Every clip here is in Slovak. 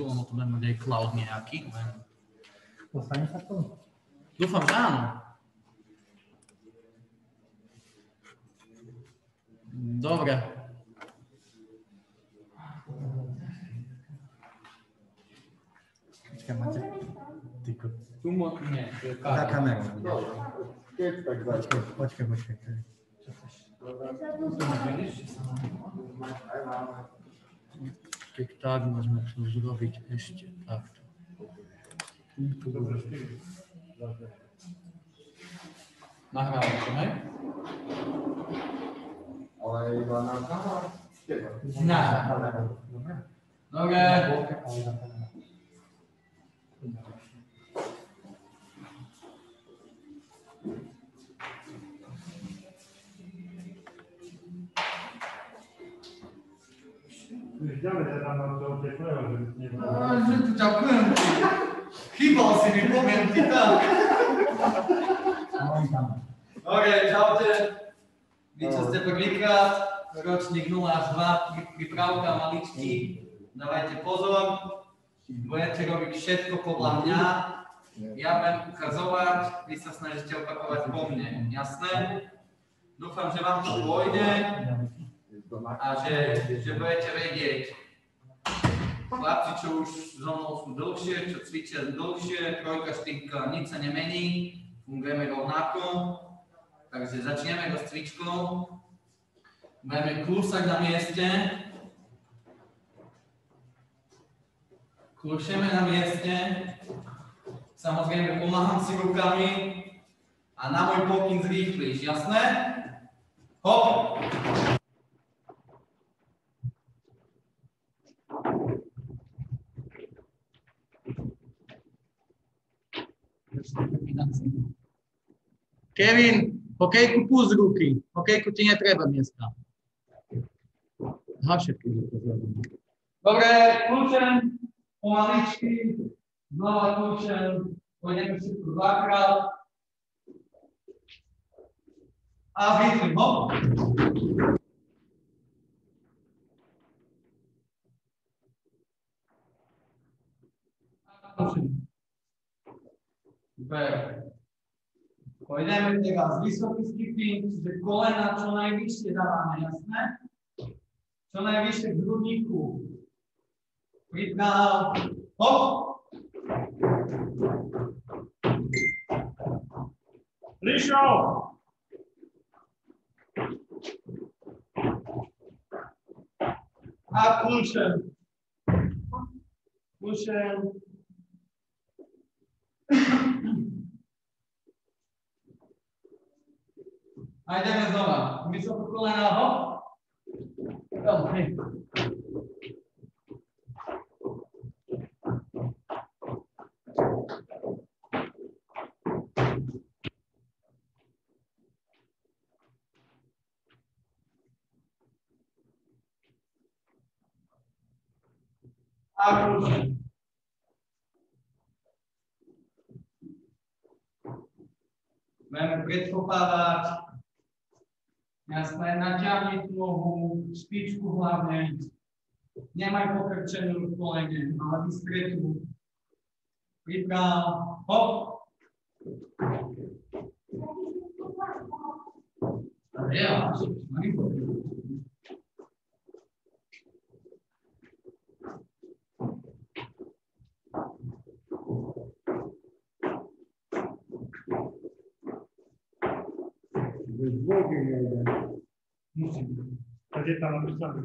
ono to bude mať aj cloud nejaký. len Dostane sa to? Dúfam, že áno. Dobre. Počkaj, máte... Ty ko... Tu mo... Nie, to je Za kamera. kamerou. Keď tak Počkaj, počkaj, počkaj. to je- Tak tak môžeme to zrobiť ešte takto. Nahrávame to, Ďalej ja tam mám toho pekného, že nebolo. Ďakujem ti. Chýbal si mi, poviem ti tak. Dobre, čaute. Vy, čo ste prvýkrát, ročník 0 až 2, pri- pripravka maličky, dávajte pozor. Budete robiť všetko podľa mňa. Ja budem ukazovať, vy sa snažíte opakovať po mne. Jasné? Dúfam, že vám to pôjde a že, že budete vedieť. Chlapci, čo už so mnou sú dlhšie, čo cvičia dlhšie, trojka, štyrka, nič sa nemení, fungujeme rovnako. Takže začneme rozcvičkou. Budeme klusať na mieste. Klušeme na mieste. Samozrejme pomáham si rukami a na môj pokyn zrýchlíš, jasné? Hop! Kevin, hokejku pust ruky. Hokejku ti netreba dneska. Aha, všetky Dobre, kľúčem, pomaličky, znova kľúčem, pôjdeme tu dvakrát. A zrýchlim, hop. Kľúčem. Super. Pôjdeme teraz vysoký skipping, čiže kolena čo najvyššie dávame, jasné? Čo najvyššie k hrudníku. Priprav. Hop! Lišo! A kľúčem. Kľúčem. A ideme znova. Vysoko kolena, hop. Tam, hej. A kľúčem. Budeme predkopávať. Jasné, natiahni tú nohu, špičku hlavne. Nemaj pokrčenú v kolene, ale diskrétnu. Priprav, hop. Ja, musím. A kde tam napísané?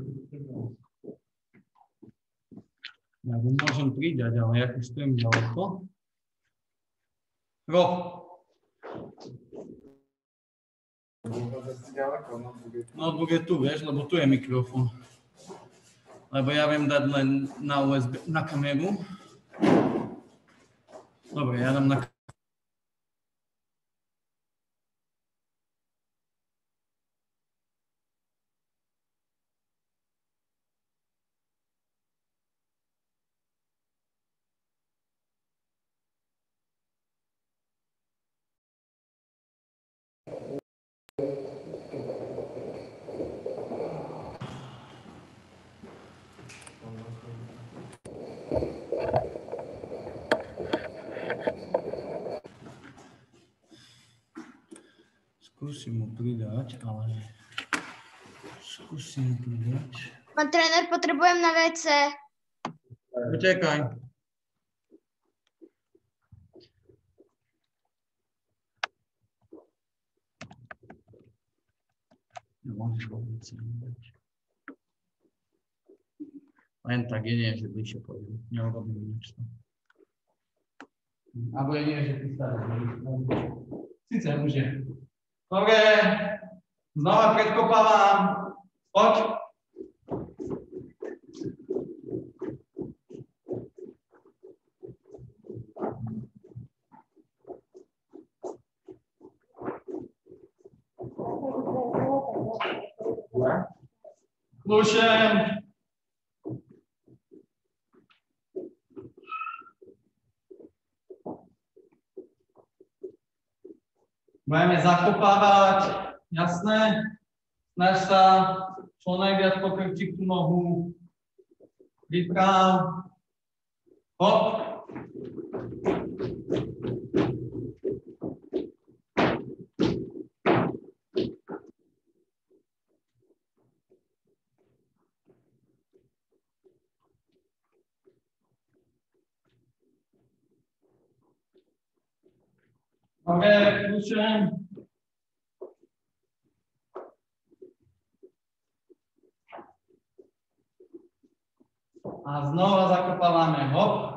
Ja ho môžem pridať, ale ja už stojím ďaleko. Ďaleko, no. Notebook je tu, vieš, lebo tu je mikrofón. Lebo ja viem dať len na USB, na kameru. Dobre, ja dám na pridať, pridať. Pán tréner, potrebujem na WC. Utekaj. Môžeš vôbec nedať. Len tak jedine, že bližšie pôjdem. Neurobím nič. Alebo jedine, že ty sa Sice už je. Dobre, znova predkopávam. Poď. Kľúčem. Budeme zakopávať, jasné? Snaž sa čo najviac pokrčiť tú nohu. Vypráv. Hop. Dobre, kľúčem. A znova zakopávame hop.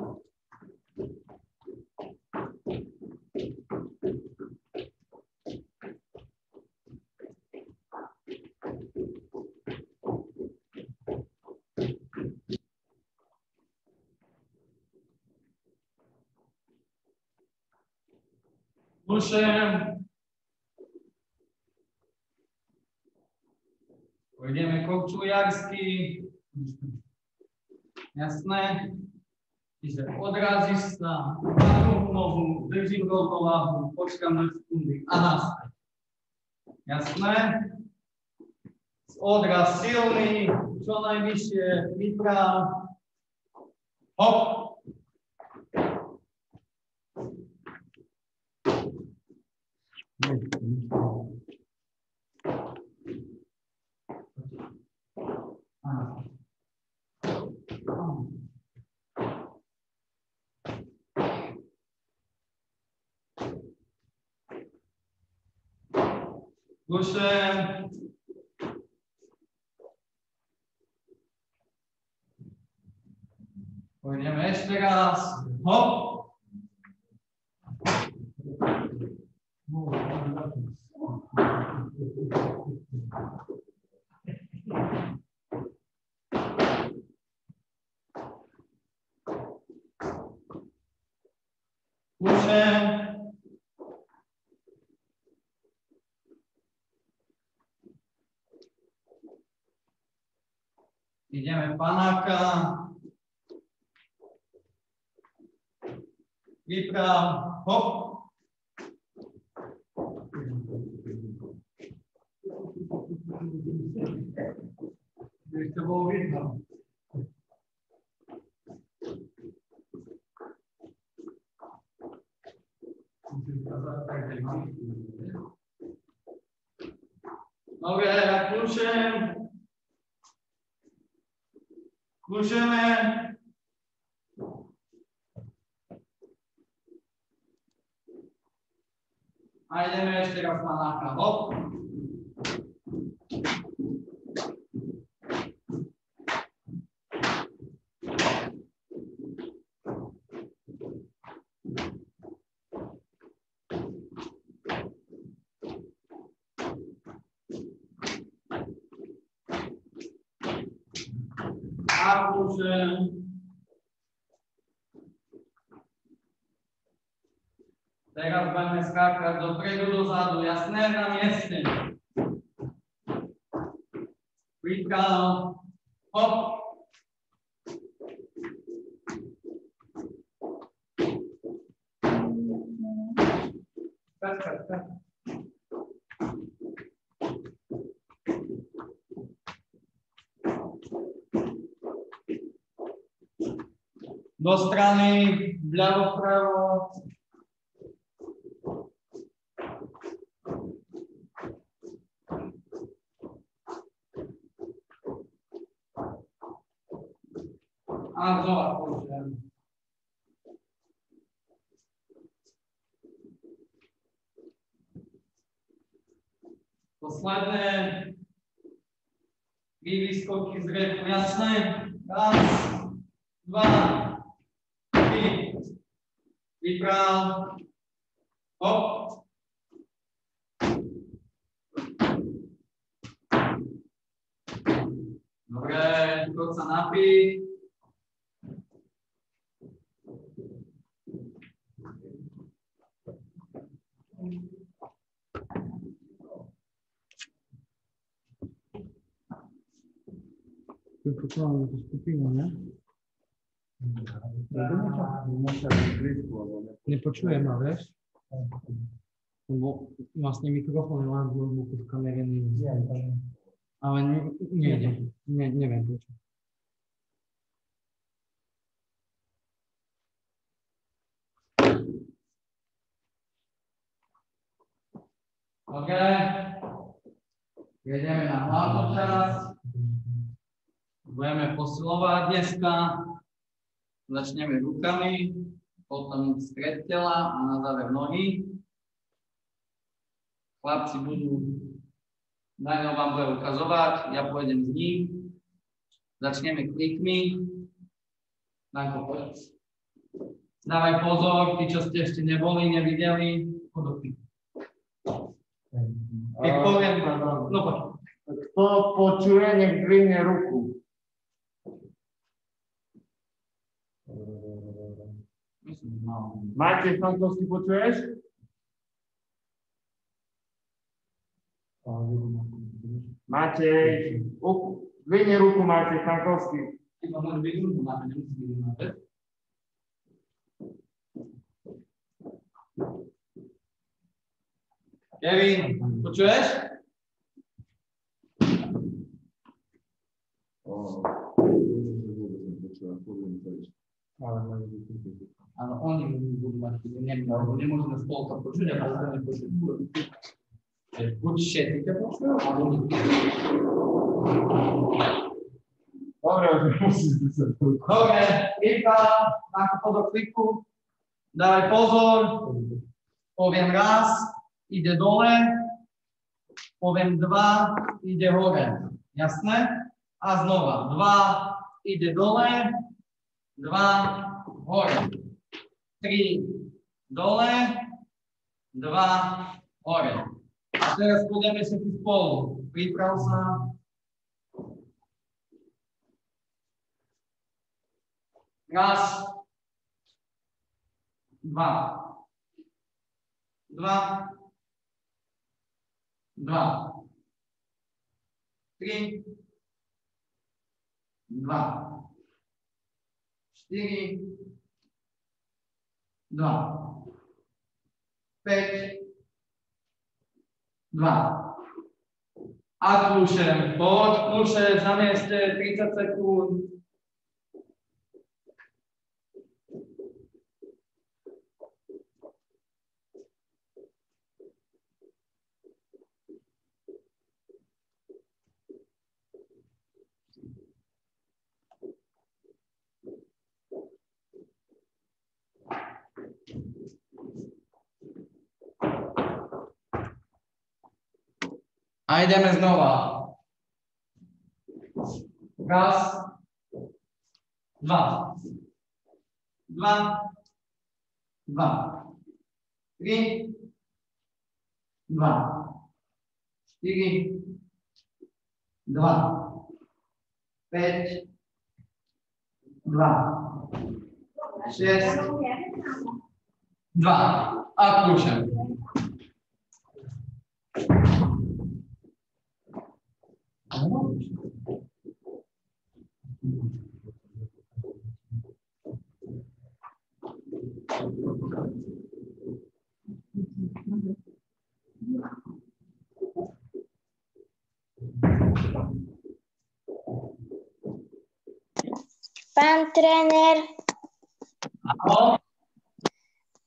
Kľúčem. Pôjdeme kokčujarsky. Jasné? Čiže odrazíš sa, pravú nohu, držím rovnováhu, počkám na sekundy a naspäť. Jasné? Odraz silný, čo najvyššie, vypráv. Hop. Áno. Kľúčem. Pôjdeme ešte raz. Hop. Kľúčem. Ideme panáka. Vyprav, hop. Nech to bolo vidno. Dobre, ja kľúčem. Kľúčeme. A ideme ešte raz na náka. Hop. A kľúčem. Teraz budeme skákať dopredu, dozadu, jasné, na mieste. Výkal, hop. do strany, vľavo, vpravo. A znova použijem. Posledné výviskovky z repu, jasné. Počúvame tú skupinu, ne? Nepočujem ma, vieš? Lebo vlastne mikrofón mám v notebooku v kamere nie Ale ne, nejde. Ne, neviem prečo. OK. Jedeme na hlavnú časť. Budeme posilovať dneska. Začneme rukami, potom stred tela a na záver nohy. Chlapci budú, Daniel vám bude ukazovať, ja pôjdem s ním. Začneme klikmi. Danko, poď. Dávaj pozor, tí, čo ste ešte neboli, nevideli, poď do kliku. Keď poviem, no poď. Kto počuje, nech dvihne ruku. Máte Sankovský, počuješ? Matej, dvihni ruku Matej vec. Kevin, počuješ? Ale oni budú mať, neviem, alebo nemôžeme spolu to počuť, a potom nepočuť. Buď všetci ťa počujú, alebo nikto. Dobre, musíte sa. Dobre, ako to do kliku. Dávaj pozor. Poviem raz, ide dole. Poviem dva, ide hore. Jasné? A znova. Dva, ide dole. Dva, hore. 3 доле, 2 горе. А teraz pôjdeme všetci spolu. Priprav sa. Raz, dva, dva, dva, tri, dva, štyri, 2, 5, 2. A kľúšem, pod kľúše na mieste 30 sekúnd, A ideme znova. Raz, dva, dva, dva, tri, dva, čtyři, dva, päť, dva, šest, dva. A kľúčem. Pán tréner, Áno.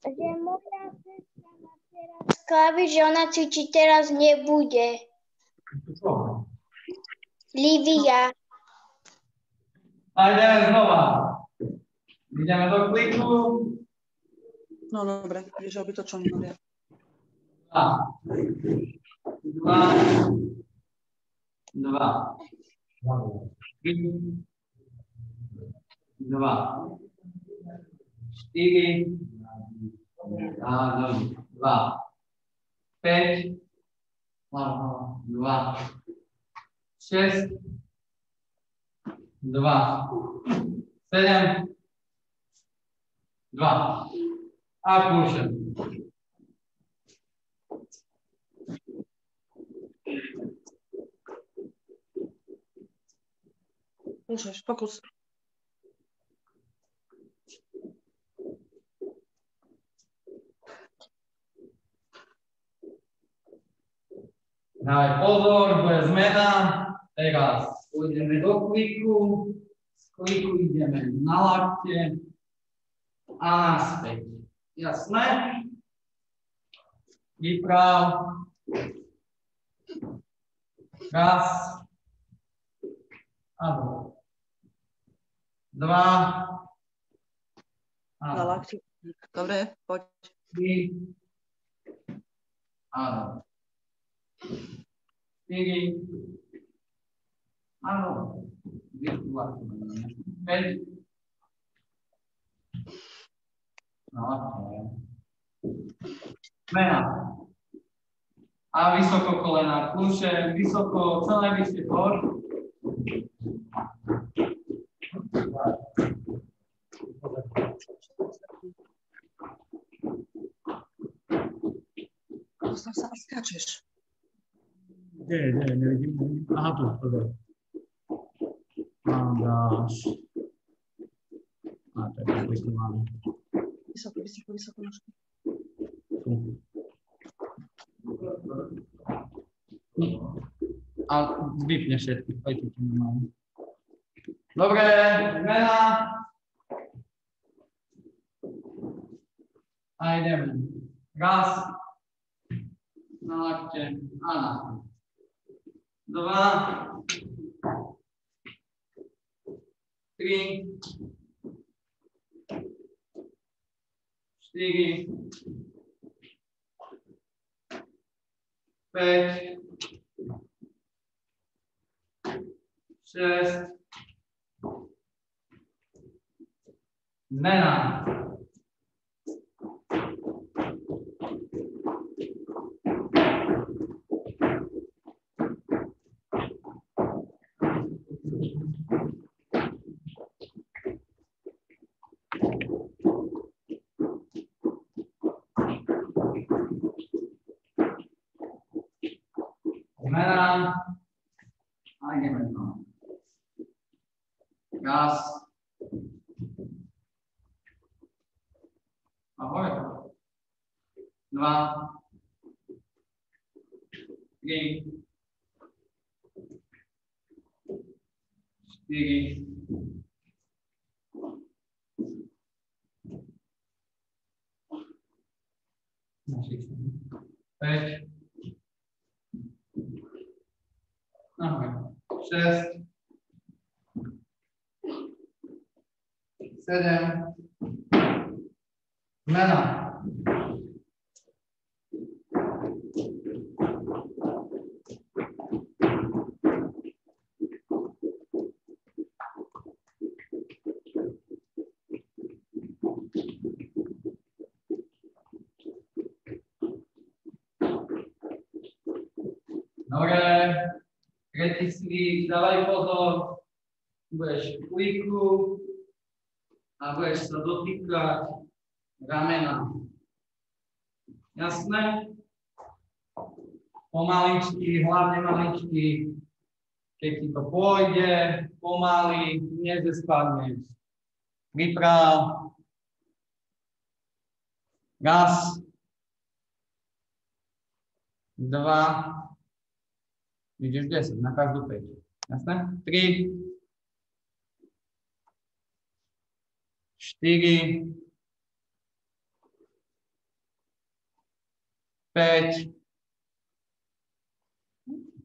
že moja sestra má teraz klavír, že ona cvičiť teraz nebude. Livia. A ideme znova. Ideme do kliku. No dobre, vieš, aby to čo nevie. Dva. Dva. Dva. Dva. Štyri. Áno, dva. Päť. Dva. Šesť. Dva. Sedem. Dva. A kľúčem. Môžeš, pokus. Dávaj pozor, bude zmena. Teraz pôjdeme do kliku. Z kliku ideme na lakte a naspäť. Jasné? Vyprav. Raz. Áno. Dva. Na Áno. lakti. Dobre, poď. Tri. Áno. Štyri. Áno. Päť. No, okay. Zmena. A vysoko kolena, kľúče, vysoko, čo najvyššie poď. Postav skáčeš. Kde, kde, nevidím. Aha, tu, pozor. A dáš. A to je komplikované. Vysoko, vysoko, vysoko nožky. Tu. A vypne všetky, aj tu mám. Dobre, zmena. A ideme. Raz. Na lakte. A na. Dva. Tri. Štyri. Päť. Šesť. Zmena. Zmena. मैं नाम आगे बढ़ता हूँ। Vikas Thank you. 6, 7, to pôjde, pomaly, nie že spadneš. Vypráv. Raz. Dva. Vidíš 10 na každú 5. Jasné? 3. 4. 5.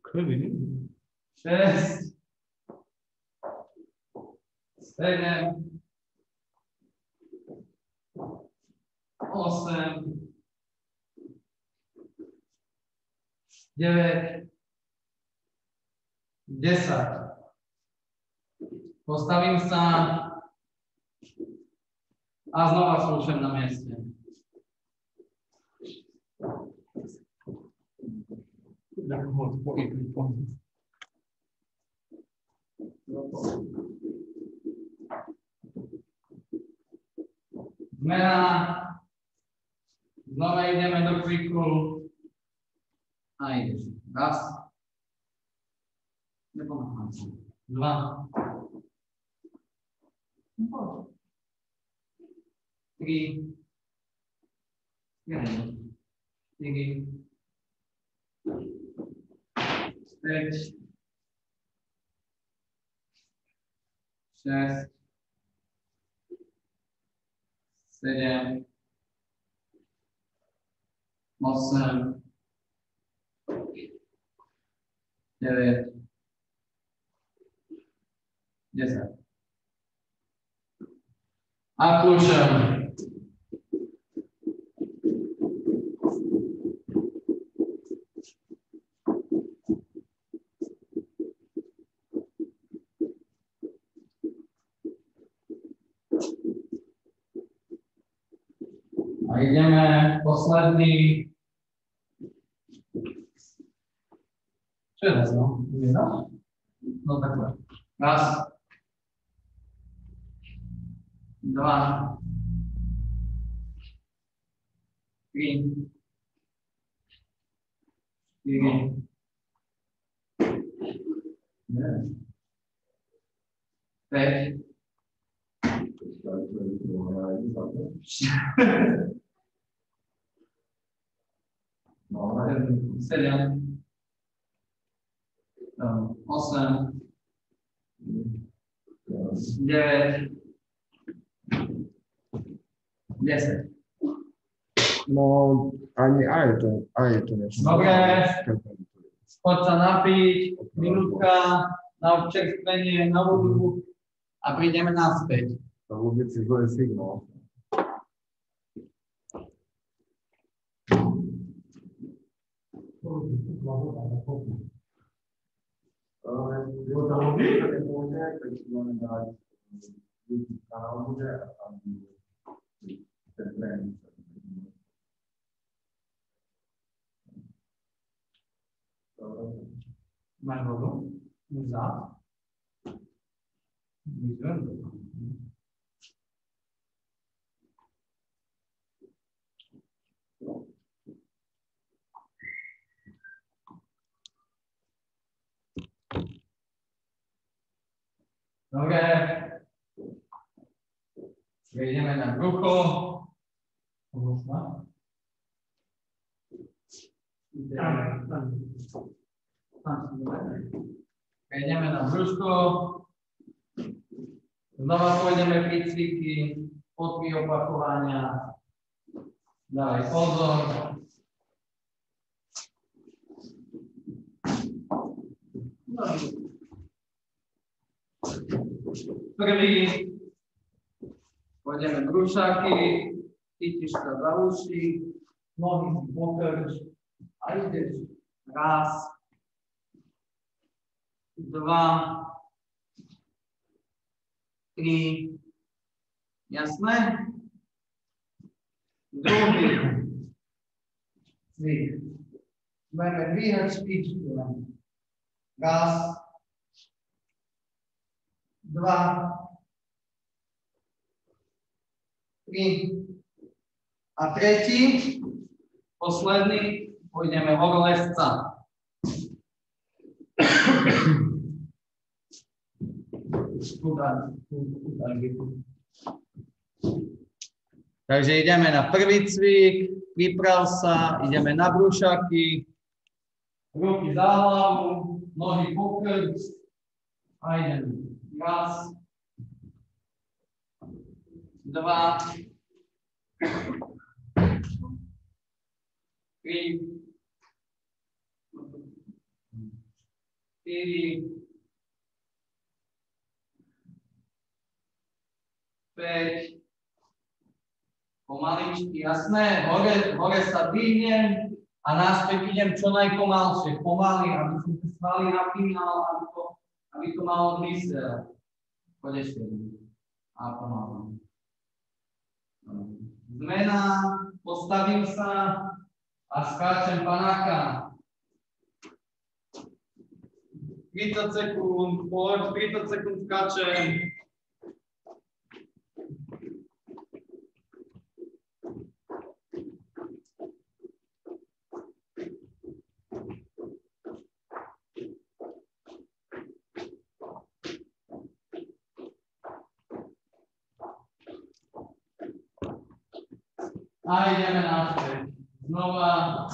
Krvi. 6. 7. osem, deväť, desať. Postavím sa a znova slúšam na mieste. Zmena. Znova ideme do kviku. A ideš. Raz. Nepomáham si. Dva. Tri. Jeden. Štyri. Päť. Šesť. Sedem. Osem. Deväť. Desať. A kľúčom. Ideme posledný. Čo je raz, no? No takhle. Raz. Dva. Tri. Jeden. Päť. No, sedem. Um, osem. Deväť. Desať. No, ani aj to, aj to niečo. Dobre. Poď sa napiť, minútka na občerstvenie, na vodu a prídeme naspäť. To vôbec si zlý signál. Máš vodu? Za? Vyzvem. Dobre. Prejdeme na brucho. Prejdeme na brúško. Znova pôjdeme pri cviky, po tri opakovania. Daj pozor. Prvý. prvi, Voljena Grušaki, Titiška za uši, novi pokrč, a ideš raz, dva, tri, jasno je? Drugi, svi. Mene dvije špičke. Raz, dva, tri a tretí, posledný, pôjdeme horolezca. Takže ideme na prvý cvik, priprav sa, ideme na brúšaky, ruky za hlavu, nohy pokrč a ideme. Raz, dva, tri, štyri, päť, Pomaličky, jasné. Hore, hore sa dvihnem a naspäť idem čo najpomalšie, pomaly, aby som tie svaly napínal, aby to, aby to malo zmysel. Poď ešte. A pomaly. Zmena, postavím sa a skáčem panáka. 30 sekúnd, poď, 30 sekúnd skáčem. A ideme naspäť. Znova.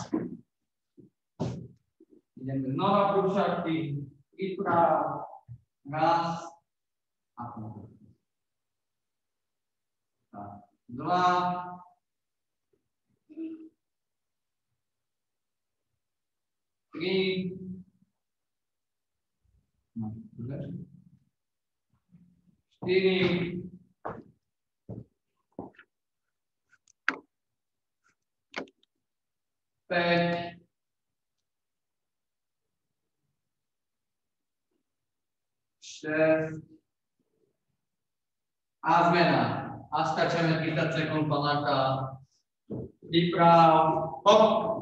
Ideme znova prúšaky. Vyprav. Raz. A potom. Tak. Dva. Tri. No, dobre. Štyri. päť, šesť a zmena. A skáčeme 30 sekúnd panáka. Vyprav. Hop.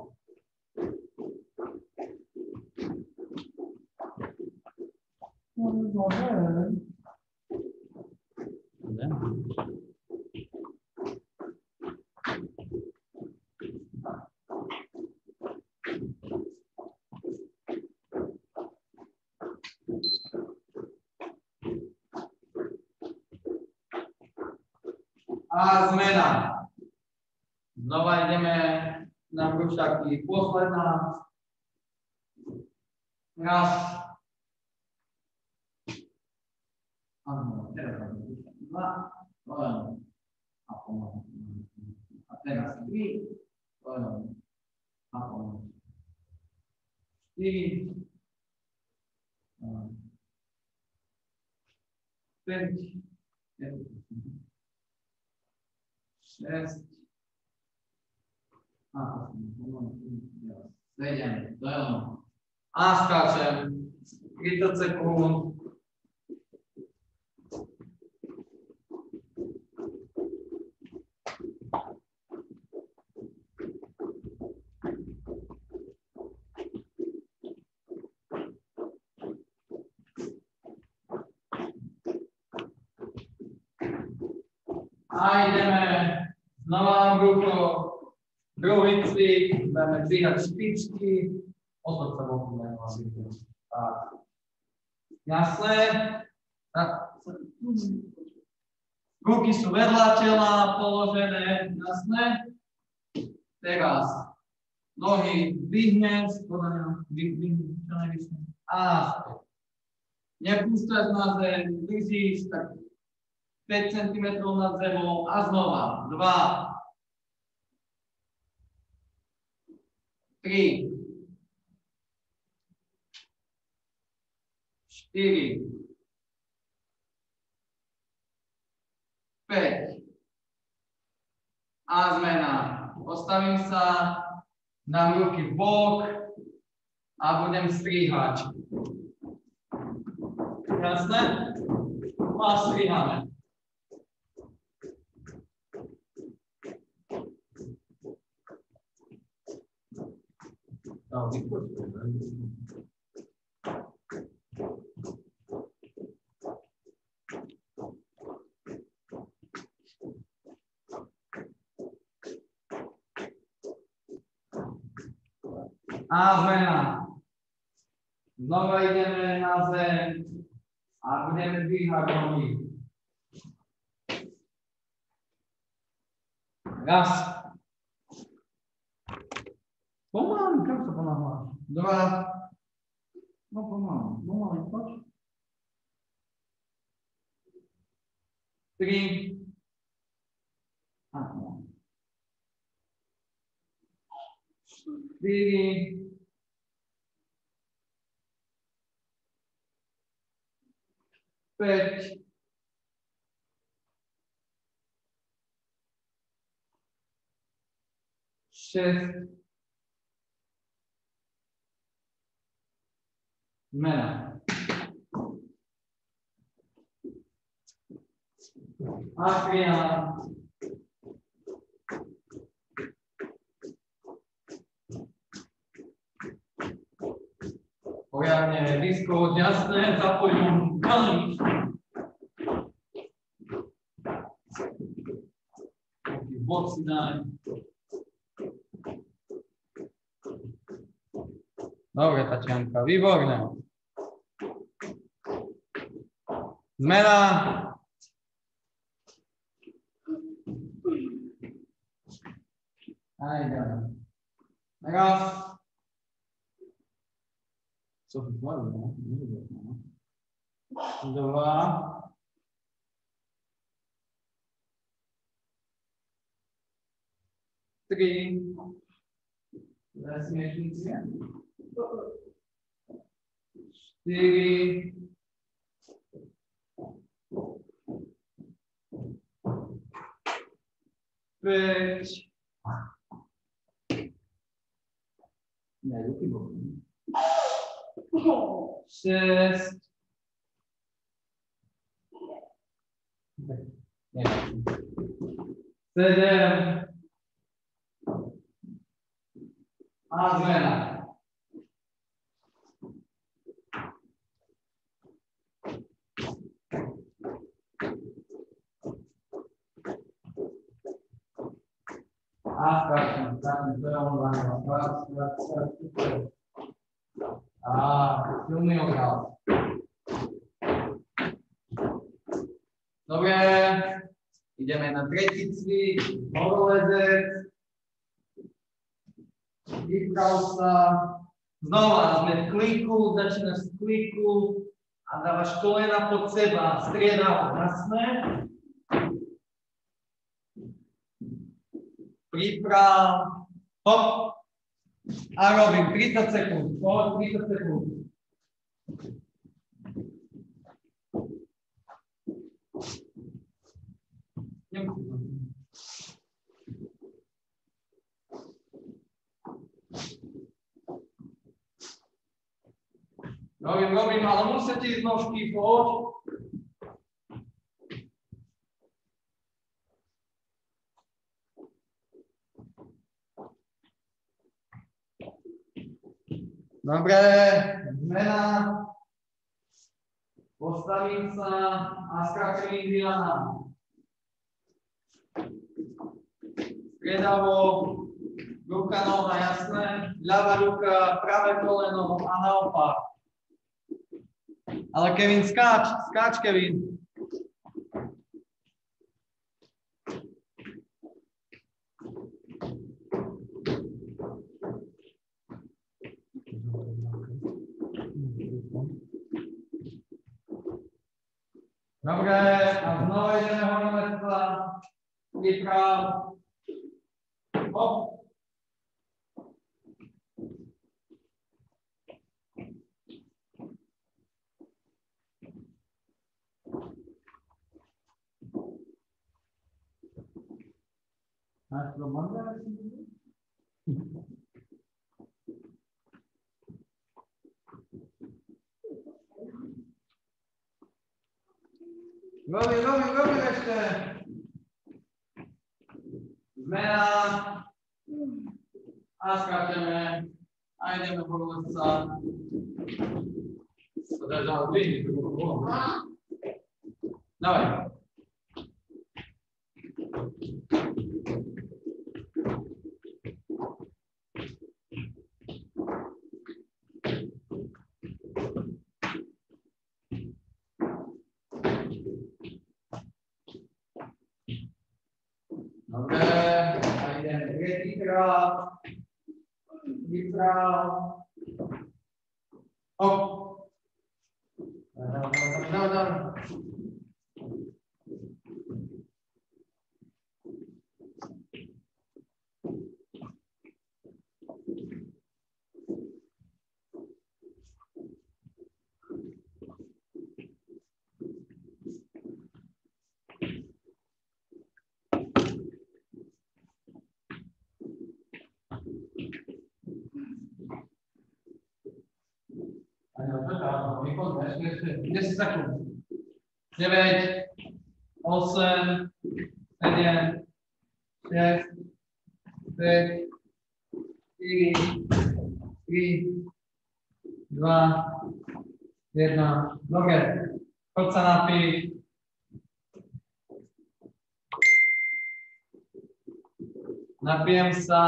A zmena. Znova ideme na brúšaky. Posledná. Raz. Áno, teraz máme brúšaky. Dva. Len. A pomaly. A Len. A pomaly. Štyri. Len. Päť. Šesť. A, sedem, to je ono. A skáčem. 30 sekúnd. A ideme znova brucho, druhý cvik, budeme dvíhať špičky, odhoď sa boku na Tak. Jasné? Ruky sú vedľa tela položené, jasné? Teraz nohy dvihnem, spodania, dvihnem, čo najvyššie. A naspäť. Nepúšťaš na zem, držíš tak 5 cm nad zemou a znova. 2, 3, 4, 5. A zmena. Postavím sa, dám ruky bok a budem strihať. Jasné? A striháme. A zmena. Znova ideme na zem a budeme dvíhať nohy. Raz. Pomaly, kam sa ponáhľaš? Dva. No pomaly, pomaly, poď. Tri. Áno. Štyri. Päť. 6, zmena. Adrian. Pojavne blízko, jasné, zapojím kamič. Taký bod si daj. Dobre, Tatianka, výborné. Zmena. Ajde. Raz. 2. Three. Let's make it easier. Three. Five. Now, look at me. Pięć. Nie, do tego. Sześć. Nie wiem. Siedem. A zmiana. A skarbnik, raz, super. A, silny obraz. Dobre, ideme na tretí cvik, horolezec. Vyprav sa. Znova sme v kliku, začínaš v kliku a dávaš kolena pod seba, striedavo, jasné? Priprav, hop. A robím 30 sekúnd, poď 30 sekúnd. Robím, robím, ale musíte ísť nožky, poď. Dobre, zmena. Postavím sa a skáčem Indiana. Striedavo, ruka, noha, jasné. Ľavá ruka, pravé koleno a naopak. Ale Kevin, skáč, skáč, Kevin. 10 sekúnd. 9, 8, 7, 6, 5, 4, 3, 2, 1. Dobre, poď sa napiť. Napijem sa.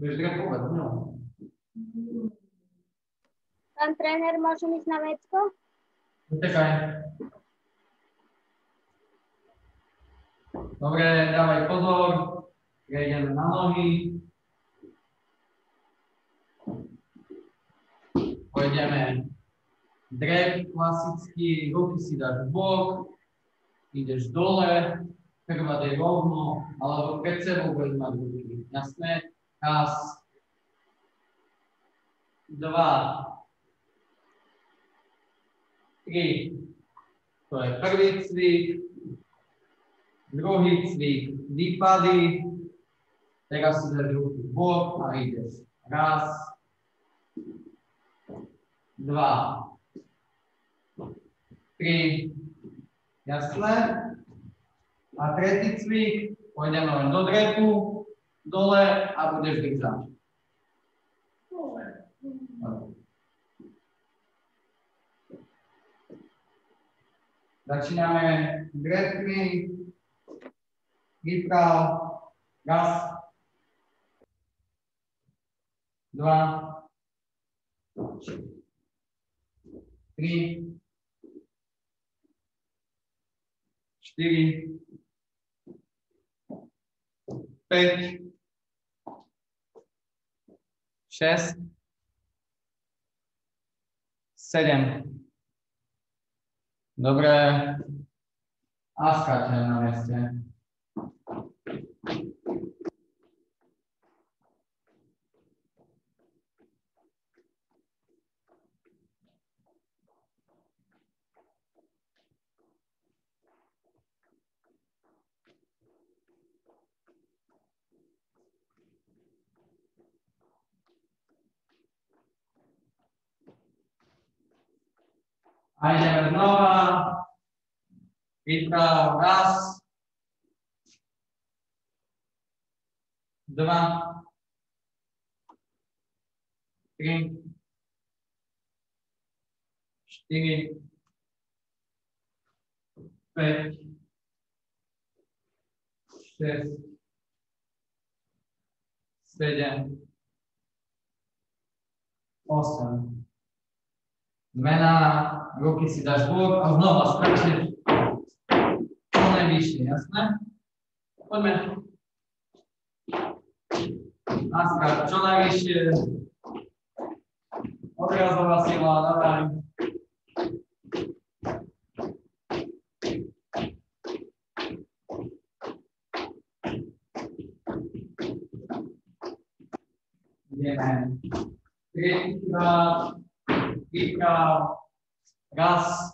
Budeš repovať, no. Pán tréner, môžem ísť na vecko? Počkaj. Dobre, dávaj pozor. Idem na nohy. Pôjdeme drep klasicky, ruky si dáš bok, ideš dole, krvať je rovno, alebo pred sebou budeš mať ruky. Jasné? Raz, dva, tri. To je prvý cvik, druhý cvik, výpady. Teraz si dáš ruky bok a ideš. Raz, dva, tri. Jasné? A tretí cvik, pôjdeme len do drepu, dole a budeš držať. Začínáme drepmi, výprav, raz, dva, tri, čtyři, pět, šest, sedm. Dobré. A skáčeme na městě. Ајде Вернова, Витка раз, два, три, четири, пет, шест, седем, осем, Zmena, ruky si dáš bok a znova skáčeš čo najvyššie, jasné? Poďme. Naskáč čo najvyššie. Odrazová sila, dávaj. Ideme. Tretíkrát. Výprav. Raz.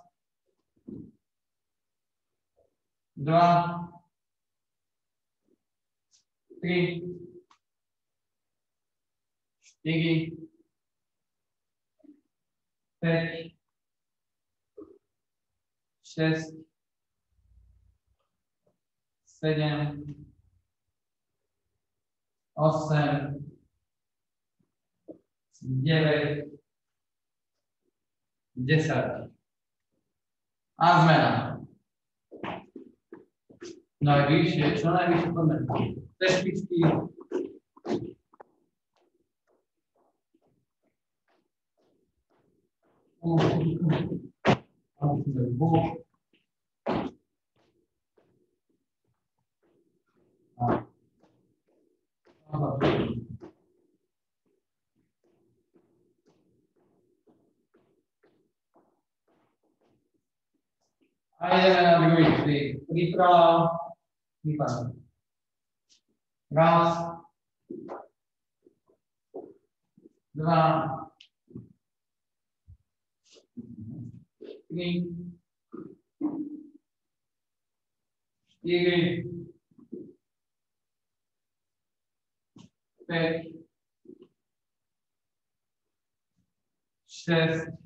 Dva. Tri. Čtyři. Pět. Šest. Sedm. Osm. Devět. 10. A zmena. Najvyššie, čo najvyššie poďme. Te špičky. Jeden a druhý vždy. Príprava, výpadne. Raz, dva, tri, štyri, päť, šesť,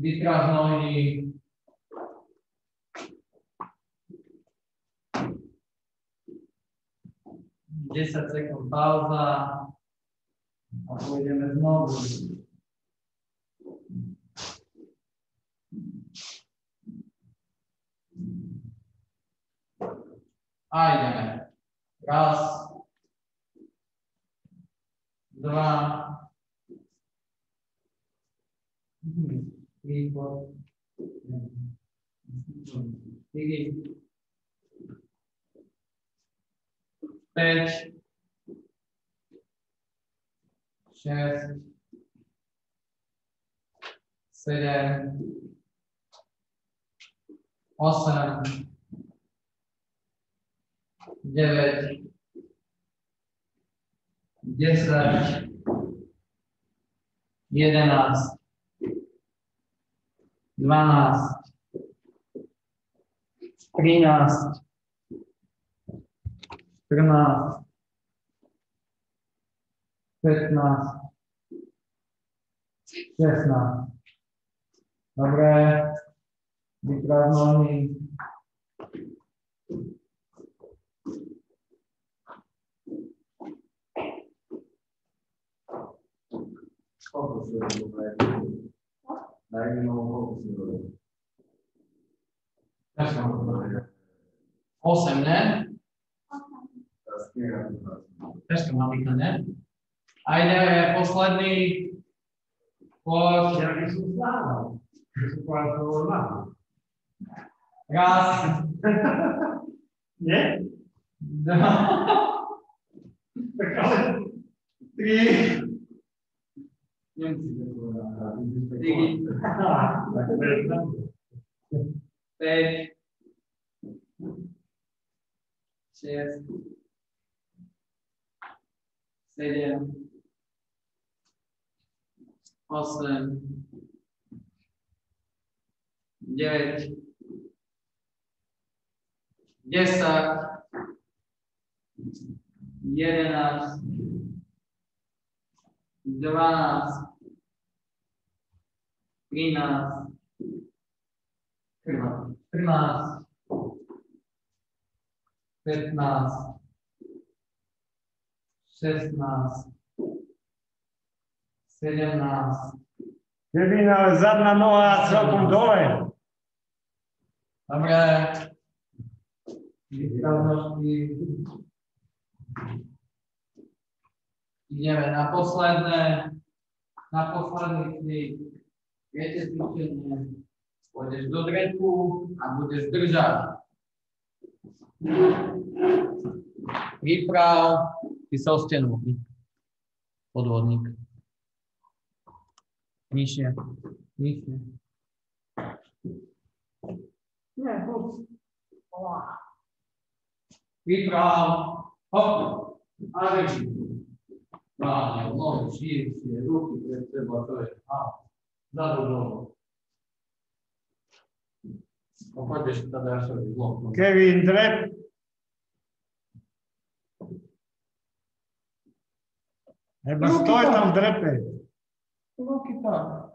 Nohy. Desať sekúnd pauza. A pôjdeme znovu. A ideme. Raz. Dva. Výbor. Päť. Šesť. Sedem. Osem. Deväť. Desať. Jedenáct. 12, 13, 14, 15, 16. Dobre, vyprázdnolný. Thank you. Koľko si robil na jednu? Na jednu nohu koľko si robil? Osem, ne? Má byť, ne? A ide posledný. Poď. Ja by som zdával. By som povedal, že bolo na. Raz. Nie? Dva. Tak ale... Tri. Diggi. Beş. Cheers. Selim. Aslı. Gerek. Gesak. Yerenaz. Yerenaz. 12, 13, 14, 13, 15, 16, 17. Devina, zadná noha celkom dole. Dobre. Výstavnosti. Ideme na posledné. Na posledný cvik. Viete cvičenie. Pôjdeš do dreku a budeš držať. Výprav. Ty sa o stenu. Podvodník. Nižšie. Nižšie. Nie, poď. Výprav. Hop. A reži. pranje, noć, živci, ruki koje treba, to je a, zadovoljno. Попадеш tada ja sam izlopno. Kevin Drep. Ема стој там дрепе. Руки там.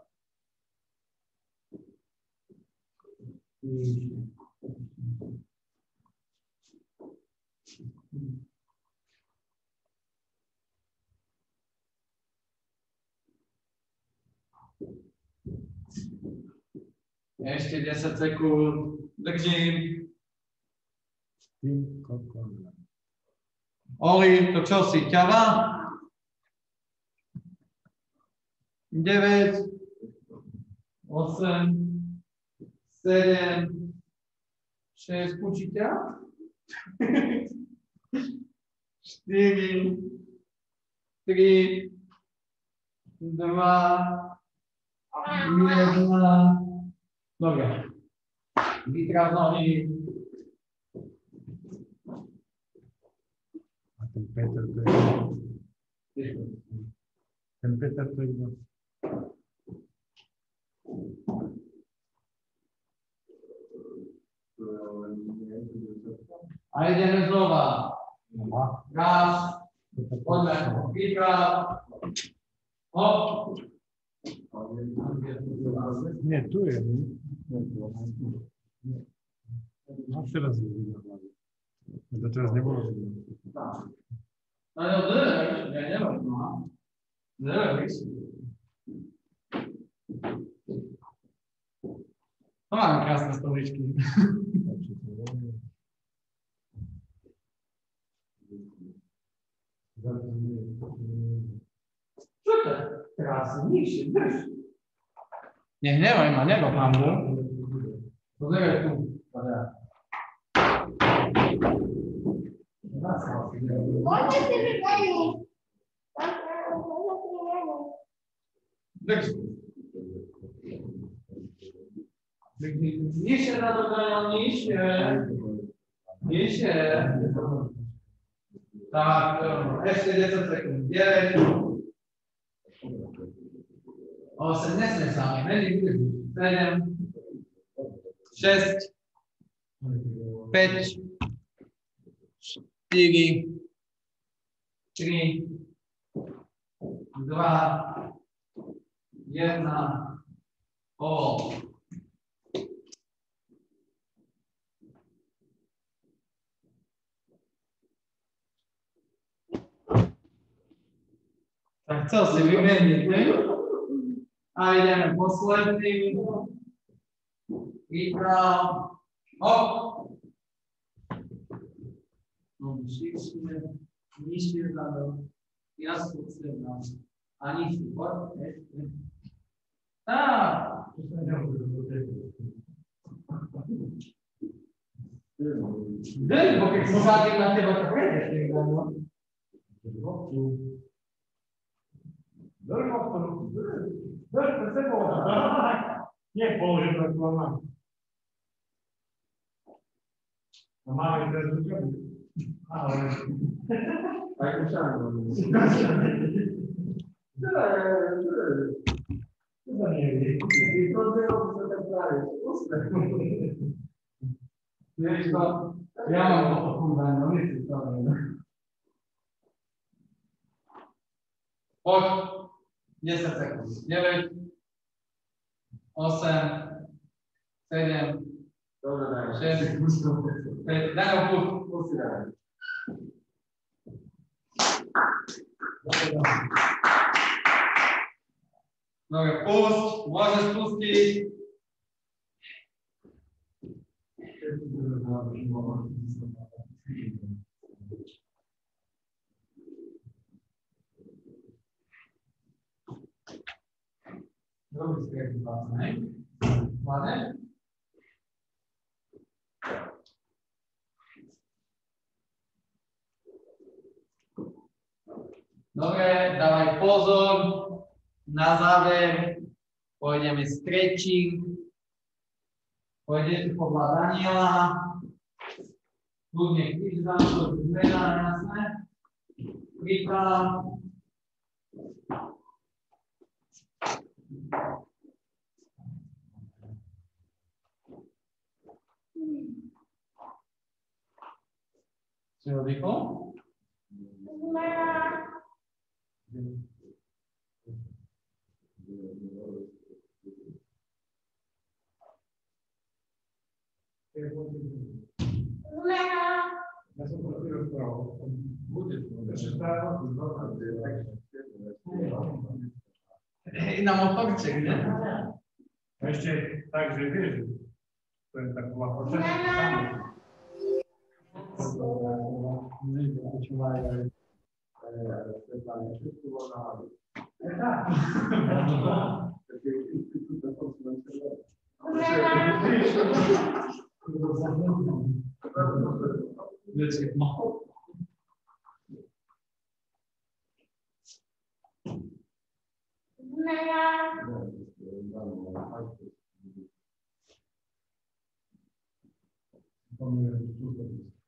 Ešte 10 sekúnd. Držím. Oli, to čo si, ťava? 9, 8, 7, 6, počíťa? 4, 3, 2, 1, Dobra. Witrano i... A ten Peter to jest... Ten Peter to jest... Nie, tu je. No teraz je vidno. To teraz nebolo vidno. No jo, drzeš, ne, nemáš, no. Drzeš. To máme krásne stoličky. Čo to je? Krásne, nižšie, drž. Nehnevaj ma, nebo hambu. Pozeraj tu. Môžete si vybrať. Drž. Nižšie na to dajú, nižšie. Nižšie. Tak, ešte 10 sekúnd. 9. 8, nesme sa, menej vydrží. 7. 6. 5. 4. 3. 2. 1. Povol. Tak co si vymieniť, ne? A ideme posledný. Výprav. Hop. No, širšie, nižšie zadok. Ja som sedná. A nižšie, poď, ešte. Tak. Dej, bo keď zátim na teba, tak prejdeš tým no. Drž to, drž, drž pre sebou. Nie položím na tvoj mám. No máme teraz ručami. Ale... Tak už áno. To sa nie je. I to bylo, co tak 10 sekúnd, 9, 8, 7, Dobre, daj. Šesť. 5, daj ho pust. Musí dať. Dobre, pust, môžeš pustiť. Skrytý pás, ne? Vládne? Dobre, dávaj pozor. Na záver pôjdeme stretching. Pôjdete podľa Daniela. Kľudne kríž za to jasné? Ho dico? Ja som to chvíľu rozprával. Bude. Ešte stále. Hej, na motorček, ne? A ešte tak, že vieš, to je taková počasť. Svetlana, všetko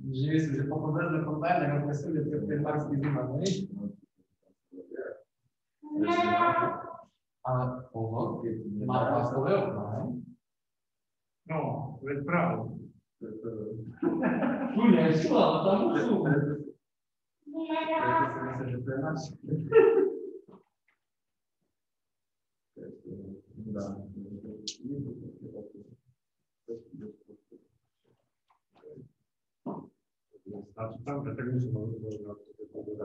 to. Že myslím, že potom vezme kontajner, ako sa bude pre parský zima, ne? Ale pozor, má plastové okná, ne? No, veď právo. Tu nie sú, ale tam sú. Znači, tam da tako nismo No to nie, ma chyba nie kubka.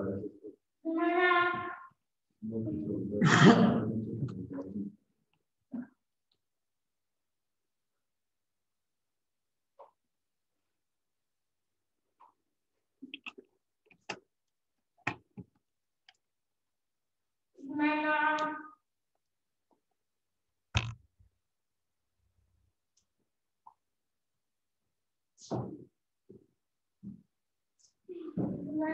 To nie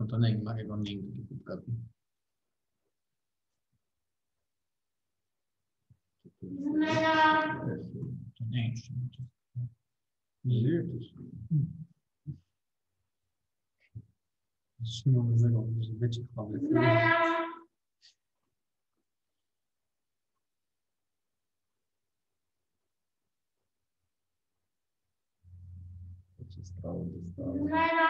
Antonek nem on linki klikkapi. Zatrzymamy zero, żeby być chwały. Czy stało, to.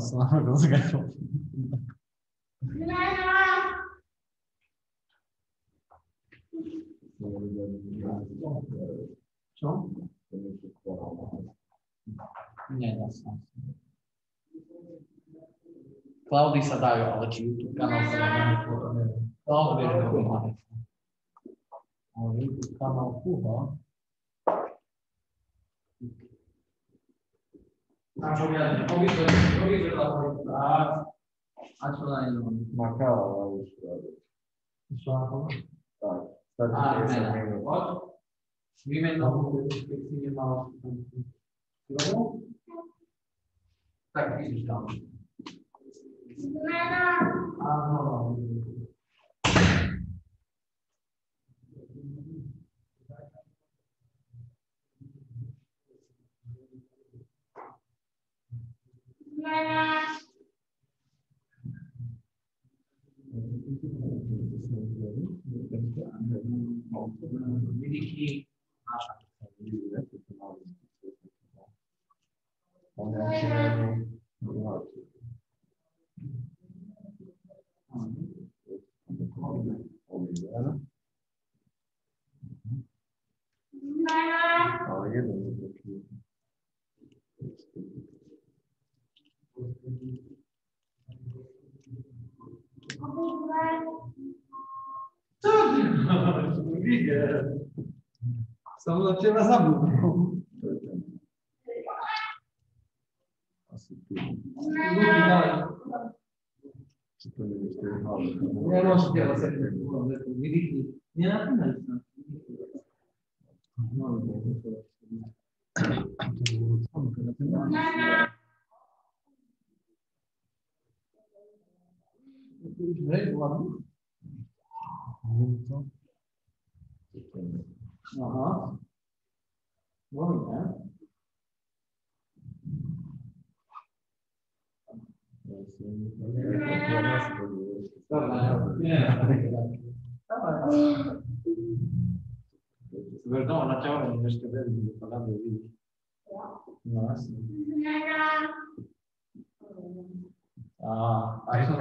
Sama rozgrał. Co? Nie da sensu. Klaudii sa dajú, ale či YouTube kanál sa neviem. Klaudia vieš, ako máme. Ale YouTube kanál fúha. A čo viac, obidve, obidve a a čo na jednom? Makala, ale už prawie. Čo na tom? Tak. A, Stačí 10 výmena. minút. Poď. Výmena, keď si nemal Romu? Tak píšeš tam. Medicare 合わせる Verdad, ona ceva ne niște verbi de de vin. Da. Ah, a, aici.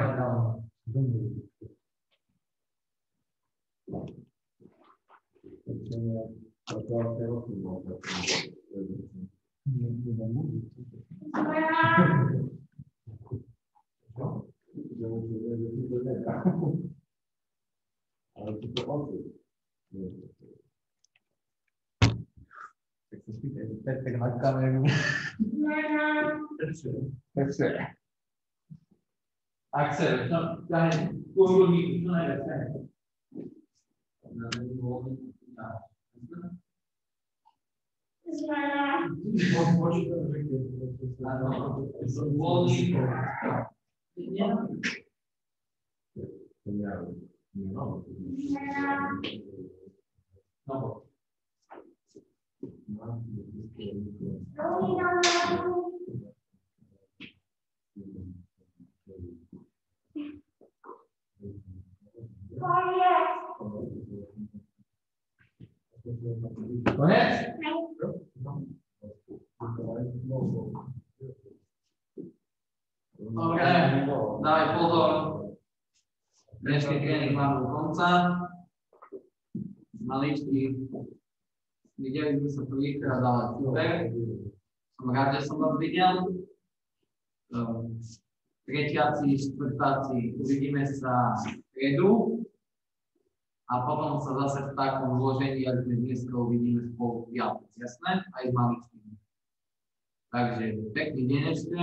Thank you. Aspetta che la camera Axel, Axel, dai, come mi sono la sera. No. Koniec? Dobre, daj pozor. Dnešný tréning mám. Videli sme sa prvýkrát, ale super. Som rád, že som vás videl. Ehm, Tretiaci, štvrtáci, uvidíme sa v stredu. A potom sa zase v takom vložení, ako sme dneska uvidíme spolu v piatok. Jasné? Aj s maličkými. Takže pekný deň ešte.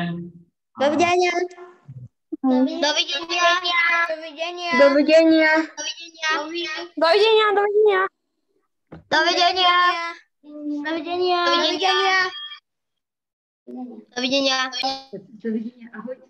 Dovidenia. Dovidenia. Dovidenia. Dovidenia. Dovidenia. Dovidenia. Dovidenia. Dovidenia. Dovidenia. Dovidenia. Dovidenia. Dovidenia. Ahoj.